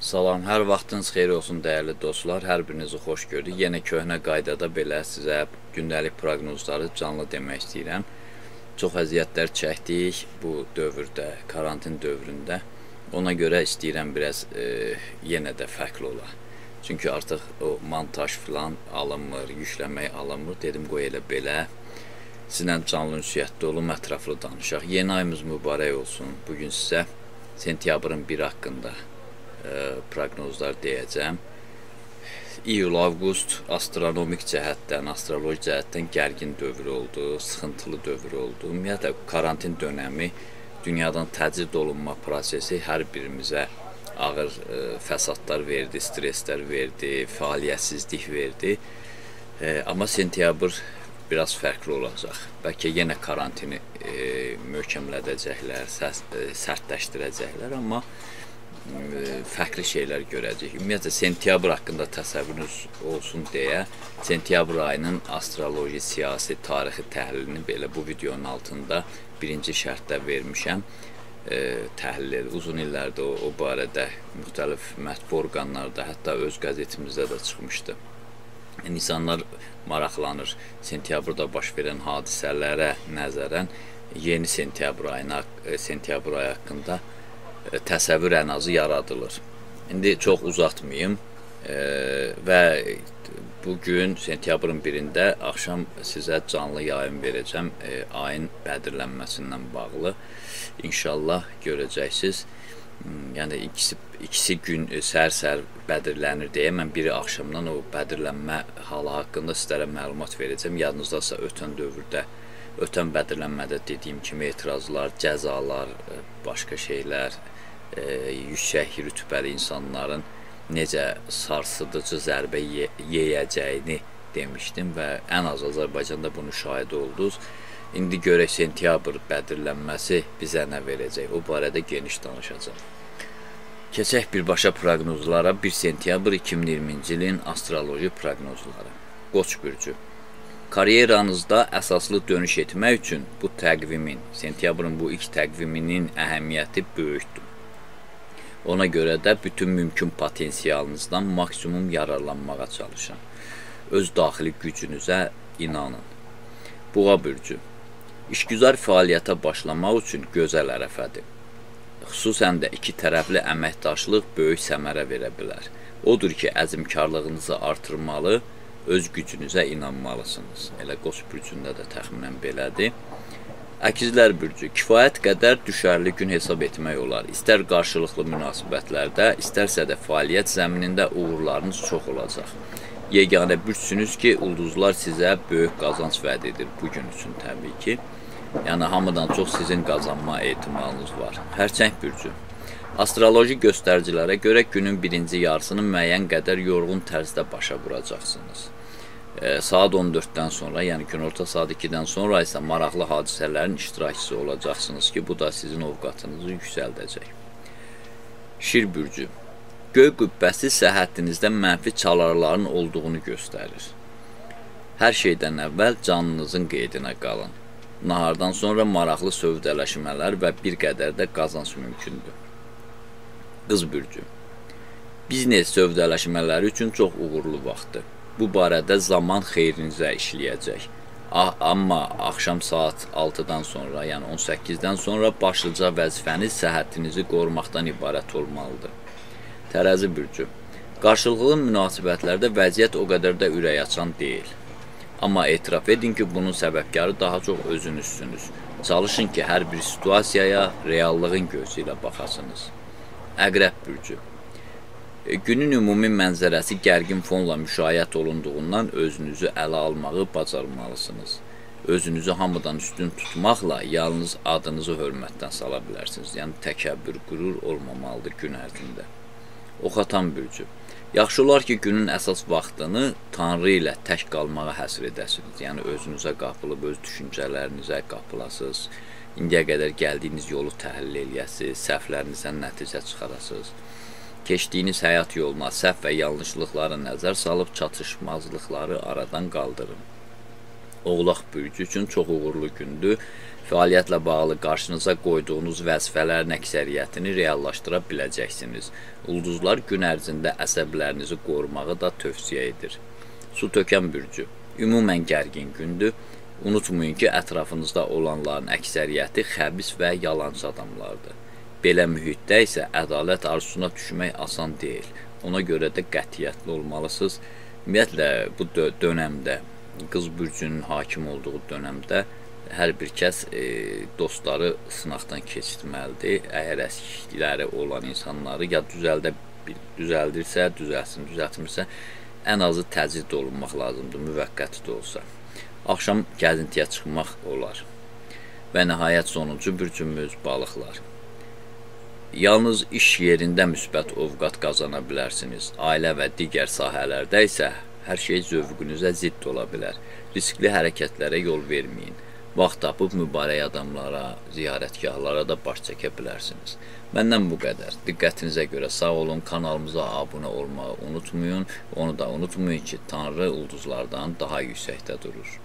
Salam, hər vaxtınız xeyir olsun dəyərli dostlar. Hər birinizi xoş gördük. Yenə köhnə qaydada belə sizə gündəlik proqnozları canlı demək istəyirəm. Çox əziyyətlər çəkdik bu dövrdə, karantin dövründə. Ona görə istəyirəm biraz e, yenə də fərqli ola. Çünki artıq o montaj filan alınmır, yükləmək alınmır. Dedim qoy elə belə sizlə canlı ünsiyyətdə olum, ətraflı danışaq. Yeni ayımız mübarək olsun. Bu gün sizə sentyabrın 1 haqqında proqnozlar deyəcəm. İyul, avqust astronomik cəhətdən, astroloji cəhətdən gərgin dövr oldu, sıxıntılı dövr oldu. Ümumiyyətlə karantin dönəmi dünyadan təcrid olunma prosesi hər birimizə ağır ə, fəsadlar verdi, stresslər verdi, fəaliyyətsizlik verdi. E, amma sentyabr biraz fərqli olacaq. Bəlkə yenə karantini e, möhkəmlədəcəklər, səs, e, sərtləşdirəcəklər, amma fərqli şeylər görəcəyik. Ümumiyyətlə sentyabr haqqında təsəvvürünüz olsun deyə sentyabr ayının astroloji, siyasi, tarixi təhlilini belə bu videonun altında birinci şərtdə vermişəm. E, təhlil uzun illərdə o, o barədə müxtəlif mətbu orqanlarda, hətta öz qəzetimizdə də çıxmışdı. İnsanlar maraqlanır sentyabrda baş verən hadisələrə nəzərən yeni sentyabr ayına, sentyabr ayı haqqında təsəvvür ən azı yaradılır. İndi çox uzatmayım e, və bu gün sentyabrın 1-də axşam sizə canlı yayım verəcəm e, ayın bədirlənməsindən bağlı. İnşallah görəcəksiniz. Hmm, yəni ikisi ikisi gün e, səhər-səhər bədirlənir deyə mən biri axşamdan o bədirlənmə halı haqqında sizlərə məlumat verəcəm. Yadınızdasa ötən dövrdə ötən bədirlənmədə dediyim kimi etirazlar, cəzalar, e, başqa şeylər, e, yüksək rütbəli insanların necə sarsıdıcı zərbə ye yeyəcəyini demişdim və ən az Azərbaycanda bunu şahid oldunuz. İndi görək sentyabr bədirlənməsi bizə nə verəcək? O barədə geniş danışacağam. Keçək birbaşa proqnozlara 1 sentyabr 2020-ci ilin astroloji proqnozları. Qoç bürcü Karyeranızda əsaslı dönüş etmək üçün bu təqvimin, sentyabrın bu ilk təqviminin əhəmiyyəti böyükdür. Ona görə də bütün mümkün potensialınızdan maksimum yararlanmağa çalışın. Öz daxili gücünüzə inanın. Buğa bürcü İşgüzar fəaliyyətə başlamaq üçün gözəl ərəfədir. Xüsusən də iki tərəfli əməkdaşlıq böyük səmərə verə bilər. Odur ki, əzmkarlığınızı artırmalı, öz gücünüzə inanmalısınız. Elə Qoç bürcündə də təxminən belədir. Əkizlər bürcü kifayət qədər düşərli gün hesab etmək olar. İstər qarşılıqlı münasibətlərdə, istərsə də fəaliyyət zəminində uğurlarınız çox olacaq. Yeganə bürcsünüz ki, ulduzlar sizə böyük qazanc vəd edir bu gün üçün təbii ki. Yəni hamıdan çox sizin qazanma ehtimalınız var. Xərçəng bürcü Astroloji göstəricilərə görə günün birinci yarısını müəyyən qədər yorğun tərzdə başa vuracaqsınız saat 14-dən sonra, yəni günorta saat 2-dən sonra isə maraqlı hadisələrin iştirakçısı olacaqsınız ki, bu da sizin ovqatınızı yüksəldəcək. Şir bürcü Göy qübbəsi səhhətinizdə mənfi çalarların olduğunu göstərir. Hər şeydən əvvəl canınızın qeydinə qalın. Nahardan sonra maraqlı sövdələşmələr və bir qədər də qazanc mümkündür. Qız bürcü Biznes sövdələşmələri üçün çox uğurlu vaxtdır. Bu barədə zaman xeyrinizə işləyəcək. Amma axşam saat 6-dan sonra, yəni 18-dən sonra başlıca vəzifəniz səhhətinizi qorumaqdan ibarət olmalıdır. Tərəzi bürcü. Qarşılıqlı münasibətlərdə vəziyyət o qədər də ürəkaçan deyil. Amma etiraf edin ki, bunun səbəbkarı daha çox özünüzsünüz. Çalışın ki, hər bir situasiyaya reallığın gözü ilə baxasınız. Əqrəb bürcü. E, günün ümumi mənzərəsi gərgin fonla müşayiət olunduğundan özünüzü ələ almağı bacarmalısınız. Özünüzü hamıdan üstün tutmaqla yalnız adınızı hörmətdən sala bilərsiniz. Yəni təkəbbür, qürur olmamalıdır gün ərzində. Oxatan bürcü. Yaxşı olar ki, günün əsas vaxtını Tanrı ilə tək qalmağa həsr edəsiniz. Yəni özünüzə qapılıb öz düşüncələrinizə qapılasınız. İndiyə qədər gəldiyiniz yolu təhlil eləyəsiniz, səhvlərinizdən nəticə çıxarasınız keçdiyiniz həyat yoluna səhv və yanlışlıqları nəzər salıb çatışmazlıqları aradan qaldırın. Oğlaq bürcü üçün çox uğurlu gündür. Fəaliyyətlə bağlı qarşınıza qoyduğunuz vəzifələrin əksəriyyətini reallaşdıra biləcəksiniz. Ulduzlar gün ərzində əsəblərinizi qorumağı da tövsiyə edir. Su tökən bürcü. Ümumən gərgin gündür. Unutmayın ki, ətrafınızda olanların əksəriyyəti xəbis və yalançı adamlardır. Belə mühitdə isə ədalət arzusuna düşmək asan deyil. Ona görə də qətiyyətli olmalısınız. Ümumiyyətlə bu dönəmdə qız bürcünün hakim olduğu dönəmdə hər bir kəs e, dostları sınaqdan keçirməlidir. Əgər əskikləri olan insanları ya düzəldə düzəldirsə, düzəlsin, düzəltmirsə, ən azı təcrid olunmaq lazımdır, müvəqqəti də olsa. Axşam gəzintiyə çıxmaq olar. Və nəhayət sonuncu bürcümüz balıqlar. Yalnız iş yerində müsbət ovqat qazana bilərsiniz. Ailə və digər sahələrdə isə hər şey zövqünüzə zidd ola bilər. Riskli hərəkətlərə yol verməyin. Vaxt tapıb mübarək adamlara, ziyarətgahlara da baş çəkə bilərsiniz. Məndən bu qədər. Diqqətinizə görə sağ olun. Kanalımıza abunə olmağı unutmayın. Onu da unutmayın ki, Tanrı ulduzlardan daha yüksəkdə durur.